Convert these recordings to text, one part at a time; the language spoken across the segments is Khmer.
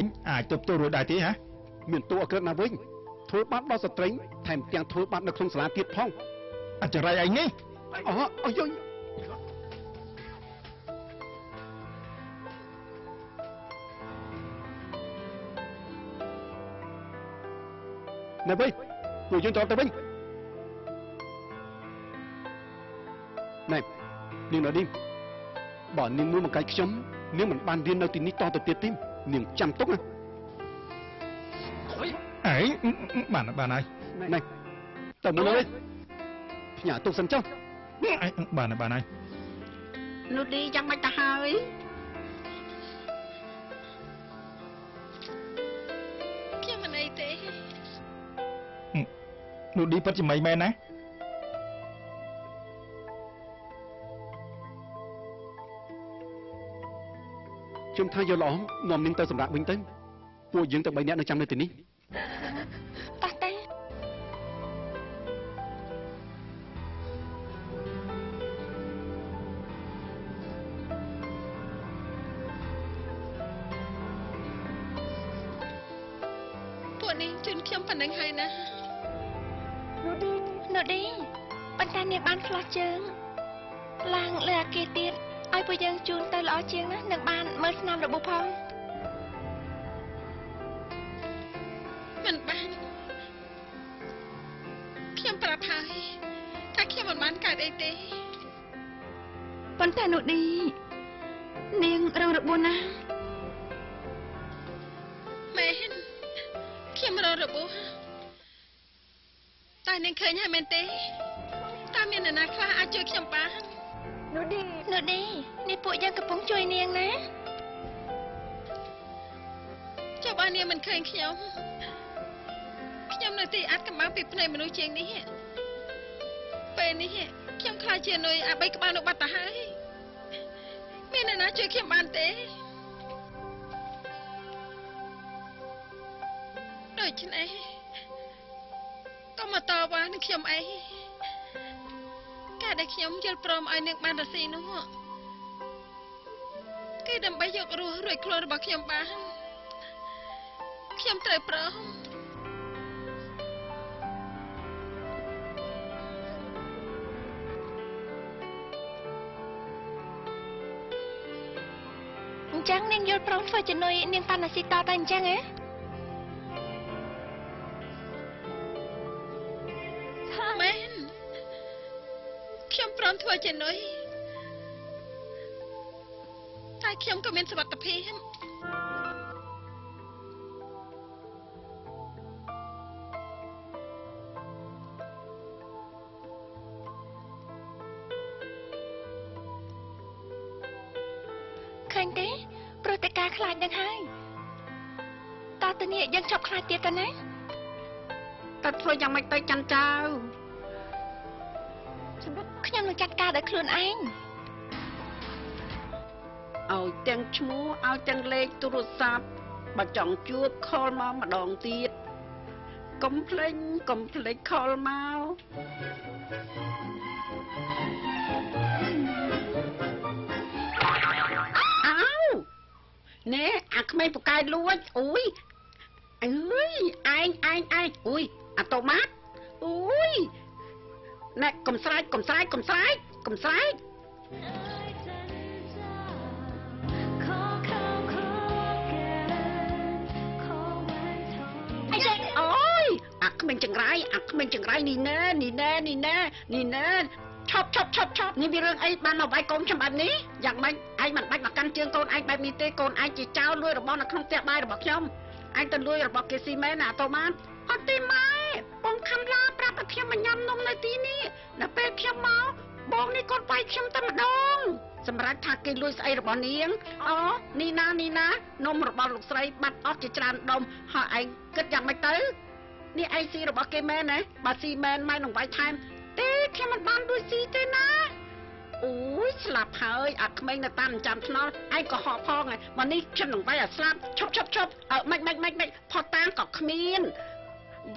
វិញអាចទប់ទល់រួចដែរទេហ៎មានតួអក្រិតណាវិញធ្វើបាបដល់ស្ត្រីថែមទាំងធ្វើបាបនៅក្នុងសាលាទៀតផងអចរិយឯងនេះអូអយយណែវិញពួកយើងត្រឡប់ទៅវិញណែនាងណឌីមបើនាងមួយមកកាច់ខ្ញុំនាងមិនបានរៀននៅទីនេះតទៅទៀតទេ នាងចាំទុកណាអេបានហើយបានហើយណែតើមុនទៅផ្ញើទុកសិនចុះអេបានហើយបានហើយនោះឌី ខ្ញុំមិនអីទេនោះឌីពិតជាមីមែនណាខ្ញុំថាយកល្អនាំនាងទៅសម្រាប់វិញទៅពួកយើងទៅ3នាក់នៅចាំនៅទីនេះតោះតាពួកនេះជូនខ្ញុំប៉ុណ្្នឹងហើយណានោះឌីនោះឌីប៉ុន្តែអ្នកបានឆ្លោះជើងឡើងលើអាគារទៀត ឲ្យពួកយើងជូនទៅល្អជាងណានឹងបានមើលស្នាមរបួសផងមិនបានខ្ញុំប្រាប់ហើយថាខ្ញុំមិនបានកើតអីទេប៉ុន្តែនោះឌីនាងរងរបួសណាស់មែនខ្ញុំរងរបួសតែនាងឃើញហើយមែនទេតើមាននរណាខ្លះអាចជួយខ្ញុំបាន នោះឌីនោះឌីនេះពួកយើងកំពុងជួយនាងណាចុះបើនាងមិនឃើញខ្ញុំខ្ញុំនៅទីអាត់កំបាំងពីភ្នែកមនុស្សជាងនេះពេលនេះខ្ញុំខ្លាចជានុយអាបីក្បាលនៅបាត់ទៅហើយមាននរណាជួយខ្ញុំបានទេដូច្នេះកុំមកតវ៉ានឹងខ្ញុំអីការ ដែលខ្ញុំយល់ព្រមឲ្យនាងបានរស៊ីនោះគឺដើម្បីយករស់រួចខ្លួនរបស់ខ្ញុំបានខ្ញុំត្រូវព្រមអញ្ចឹងនាងយល់ព្រមធ្វើជំនួយនាងប៉ាណាស៊ីតទៅអញ្ចឹងហ៎ មធ្វើជានុយតែខ្ញុំក៏មានសុវត្ថិភាពឃើញទេព្រោះតែការខ្លាចនឹងហើយតើតើនេះយើងជប់ខ្លាចទៀតទៅណាតើធ្វើយ៉ាងម៉េចទៅច័ន្ទចៅ ខ្ញុំនឹងចាត់ការដោយខ្លួនឯងឲ្យទាំងឈ្មោះឲ្យទាំងលេខទូរស័ព្ទបើចង់ជួបខលមកម្ដងទៀតកុំភ្លេចកុំភ្លេចខលមកអោណែអាក្មេងពូកែលួចអូយអើយឯងឯងឯងអូយអាតូម៉ាត់អូយ ណែកុំស្រែកកុំស្រែកកុំស្រែកកុំស្រែកអីចេះអូយអាក្មេងចង្រៃអាក្មេងចង្រៃនេះណែនេះណែនេះណែនេះណែឈប់ឈប់ឈប់ឈប់នេះវារឿងអីបានមកវាយកូនខ្ញុំបែបនេះយ៉ាងម៉េចឯងមិនបាច់មកកាន់ជើងកូនឯងបែបនេះទេកូនឯងជាចៅលួយរបស់នៅក្នុងផ្ទះបាយរបស់ខ្ញុំឯងទៅលួយរបស់គេស៊ីមែនណាតូម៉ាត អត់ទេម៉ែបងខំឡាប្រាប់ឲ្យខ្ញុំមកញ៉ាំនំនៅទីនេះដល់ពេលខ្ញុំមកបងនេះគាត់វាយខ្ញុំតែម្ដងសម្រាប់ថាគេលួចស្អីរបស់នាងអូនេះណានេះណានំរបស់លោកស្រីបាត់អស់ជាច្រើនដុំហើយឯងគិតយ៉ាងម៉េចទៅនេះឯងស៊ីរបស់គេមែនណាបើស៊ីមែនម៉ែនឹងវាយថែមទេខ្ញុំមិនបានដូចស៊ីទេណាអូយស្លាប់ហើយអាក្មេងនៅតាមចាំថ្នល់ឯងក៏ហក់ផងហើយមកនេះខ្ញុំនឹងវាយឲ្យស្លាប់ឈប់ឈប់ឈប់អើមិនមិនមិនមិនផុតតាមក៏គ្មាន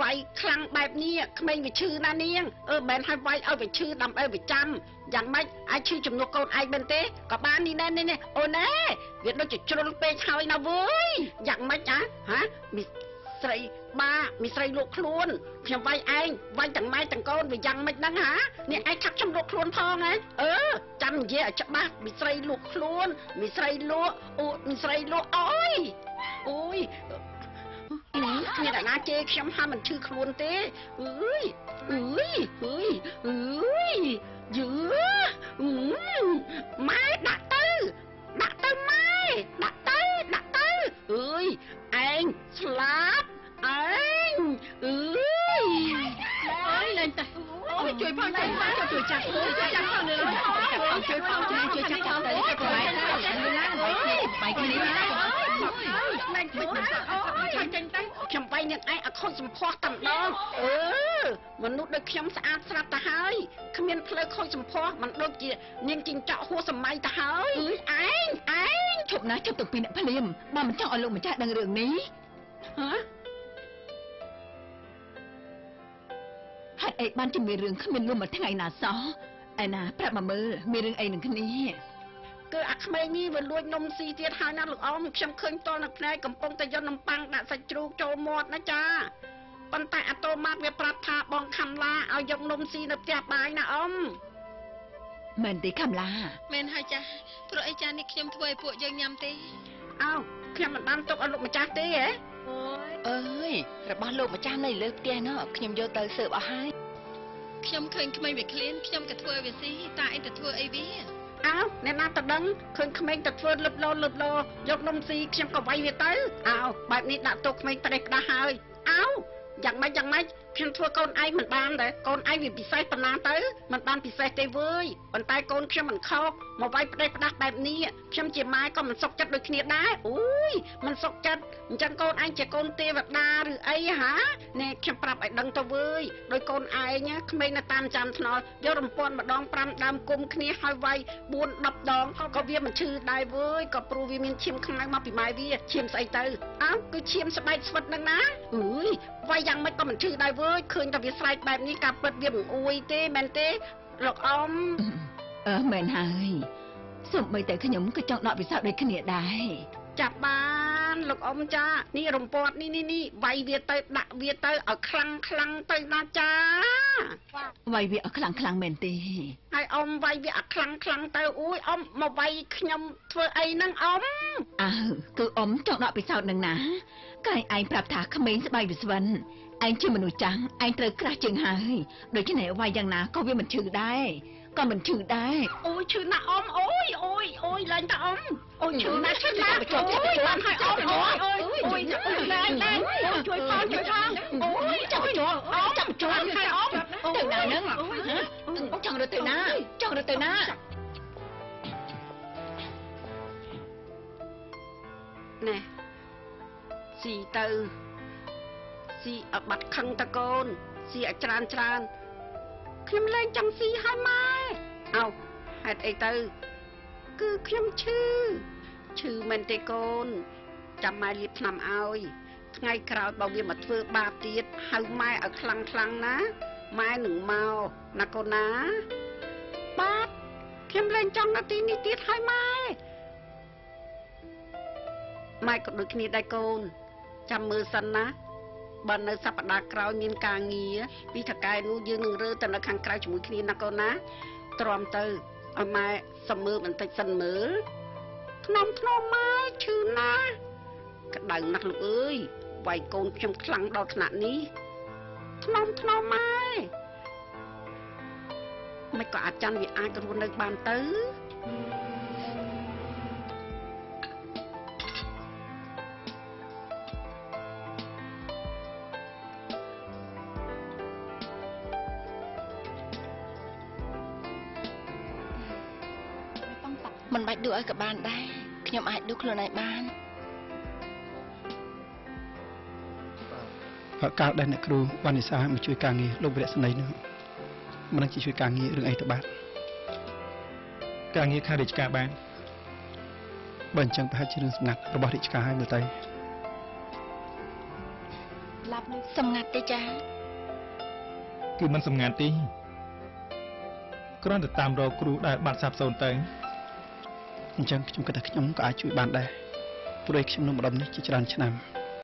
វាយខ្លាំងបែបនេះក្មេងវាឈឺណានាងអឺមិនឲ្យវាយឲ្យវាឈឺដើម្បីវាចាំយ៉ាងម៉េចអាចឈឺជំនួសកូនឯងមែនទេក៏បាននេះណែនេះនេះអូនណែវាដូចជាជ្រុលពេកហើយណាវើយយ៉ាងម៉េចហ៎ហាមីស្រីបាមីស្រីលក់ខ្លួនខ្ញុំវាយឯងវាយទាំងម៉ែទាំងកូនវាយ៉ាងម៉េចហ្នឹងហានេះឯងថាខ្ញុំលក់ខ្លួនផងហ៎អឺចាំនិយាយឲ្យច្បាស់មីស្រីលក់ខ្លួនមីស្រីលក់អូមីស្រីលក់អើយអូយ គ្មានអ្នកណាជេរខ្ញុំហាមិនឈឺខ្លួនទេអើយអើយអើយអើយយឺអឺម៉ែដាក់ទៅដាក់ទៅម៉ែដាក់ទៅដាក់ទៅអើយឯងស្លាប់ឯងអើយអើយលេងតែអូយជួយផងជួយផងជួយចាក់ជួយចាក់ផងលើជួយផងជួយជួយចាក់ផងទៅទៅបាយណាបាយគ្នាណាលេងមិនបានអូយចេញ ទៅខ្ញុំវាយនឹងឯងឲ្យខូចសម្ផស្សតែម្ដងអឺមនុស្សដូចខ្ញុំស្អាតស្រាប់ទៅហើយគ្មានផ្លូវខូចសម្ផស្សមិនដូចជានាងជីងចក់ហួសសម័យទៅហើយអើយឯងឯងឈប់ណាឈប់ទាំងពីរអ្នកភ្លាមបើមិនចង់ឲ្យលោកម្ចាស់ដឹងរឿងនេះហ៎ហេតុអីបានជាមានរឿងគ្មានលុំមួយថ្ងៃណាសោះឯណាប្រាប់មកមើលមានរឿងអីនឹងគ្នា គឺអាក្មេងនេះវាលួចនំស៊ីទៀតហើយណាលោកអ៊ំខ្ញុំឃើញតលនៅផ្នែកកំពុងតែយកនំប៉័ងដាក់សាច់ជ្រូកចូលមាត់ណាចាប៉ុន្តែអាតូម៉ាតវាប្រាប់ថាបងខំឡាឲ្យយកនំស៊ីនៅផ្ទះបាយណាអ៊ំមែនទេខំឡាមែនហើយចាព្រោះអីចានេះខ្ញុំធ្វើឲ្យពួកយើងញ៉ាំទេអោខ្ញុំមិនបានទុកឲ្យលោកម្ចាស់ទេហ៎អើយរបស់លោកម្ចាស់នៅលើផ្ទះនោះខ្ញុំយកទៅស៊ើបអស់ហើយខ្ញុំឃើញក្មេងវាឃ្លានខ្ញុំក៏ធ្វើវាស៊ីតាអីទៅធ្វើអីវា អោអ្នកណាទៅដឹងឃើញក្មេងទៅធ្វើលឹបលោលឹបលោយកនំស៊ីខ្ញុំក៏វាយវាទៅអោបែបនេះដាក់ទុកក្មេងប្រេះក្តាស់ហើយអោយ៉ាងម៉េចយ៉ាងម៉េច ខ្ញុំធ្វើកូនឯងមិនបានដែរកូនឯងវាពិសេសប៉ុណ្ណាទៅមិនបានពិសេសទេវើយប៉ុន្តែកូនខ្ញុំមិនខកមកវាយផ្ដេសផ្ដាស់បែបនេះខ្ញុំជាម៉ែក៏មិនសុខចិត្តដូចគ្នាដែរអូយមិនសុខចិត្តអញ្ចឹងកូនឯងជាកូនទេវតាឬអីហាណែខ្ញុំប្រាប់ឲ្យដឹងទៅវើយដោយកូនឯងណាក្មេងនៅតាមចាំថ្នល់យករំពាន់ម្ដង5ដើមគុំគ្នាហើយវាយ4 10ដងក៏វាមិនឈឺដែរវើយក៏ព្រោះវាមានឈាមខ្មៅមកពីម៉ែវាឈាមស្អីទៅអើគឺឈាមស្បែកស្វិតហ្នឹងណាអើយវាយយ៉ាងម៉េចក៏មិនឈឺដែរវើយឃើញតែវាស្រែកបែបនេះការពិតវាមិនអួយទេមែនទេលោកអ៊ំអឺមែនហើយសូម្បីតែខ្ញុំក៏ចង់ដកពិសោធន៍ដូចគ្នាដែរចាប់បានលោកអ៊ំចានេះរំពាត់នេះនេះនេះវាយវាទៅដាក់វាទៅឲ្យខ្លាំងខ្លាំងទៅណាចាវាយវាអស់ខ្លាំងខ្លាំងមែនទេហើយអ៊ំវាយវាឲ្យខ្លាំងខ្លាំងទៅអួយអ៊ំមកវាយខ្ញុំធ្វើអីហ្នឹងអ៊ំអើគឺអ៊ំចង់ដកពិសោធន៍នឹងណាកាយឯងប្រាប់ថាក្មេងស្បែកវិស្វិនឯងជាមនុស្សចាស់ឯងត្រូវក្រាស់ជាងហើយដូច្នេះវាយយ៉ាងណាក៏វាមិនឈឺដែរក៏មិនឈឺដែរអូយឈឺណាស់អ៊ំអូយអូយអូយឡើងតាអ៊ំអូយឈឺណាស់ឈឺណាស់អូយបានហើយអ៊ំអូយអូយអូយអូយឡើងឡើងអូយជួយផងជួយផងអូយចាប់ជាប់អ៊ំចាប់ជាប់ហើយអ៊ំទៅណានឹងចង់រត់ទៅណាចង់រត់ទៅណាណែស៊ីទៅ ស៊ីឲ្យបាត់ខឹងតកូនស៊ីឲ្យច្រើនច្រើនខ្ញុំលែងចង់ស៊ីឲ្យម៉ែអោហេតុអីទៅ គឺខ្ញុំឈឺឈឺមែនទេកូន ចាំម៉ែលាបថ្នាំឲ្យថ្ងៃក្រោយបើវាមកធ្វើបាបទៀតហៅម៉ែឲ្យខ្លាំងខ្លាំងណាម៉ែនឹងមកណាកូនណា បាទខ្ញុំលែងចង់នៅទីនេះទៀតហើយម៉ែម៉ែក៏ដូចគ្នាដែរកូនចាំមើលសិនណា បើនៅសប្តាហ៍ក្រោយមានការងារពីថកែនោះយើងនឹងរើទៅនៅខាងក្រៅជាមួយគ្នាណាកូនណាទ្រាំទៅឲ្យម៉ែសំមើលបន្តិចសិនមើលថ្នមថ្នមម៉ែឈឺណាស់ក្តៅណាស់លោកអើយវាយកូនខ្ញុំខ្លាំងដល់ថ្នាក់នេះថ្នមថ្នមម៉ែមិនក៏អាចច័ន្ទវាអាចរស់នៅបានទៅ មិនបាច់ដួសឲ្យក៏បានដែរខ្ញុំអាចដួសខ្លួនឯងបានបើកាលដែលអ្នកគ្រូវណ្ណិសាមកជួយការងារលោកវិរៈស្នីនោះមិនដឹងជាជួយការងាររឿងអីទៅបាទការងារខាងរាជការបានបើអញ្ចឹងប្រហែលជារឿងសម្ងាត់របស់រាជការហើយមើលទៅលស្លាប់នេះសម្ងាត់ទេចាគឺមិនសម្ងាត់ទេគ្រាន់តែតាមរកគ្រូដែលបាត់សាបសូន្យទៅ អញ្ចឹងខ្ញុំគិតថាខ្ញុំក៏អាចជួយបានដែរព្រោះឯខ្ញុំនៅម្ដុំនេះជាច្រើនឆ្នាំ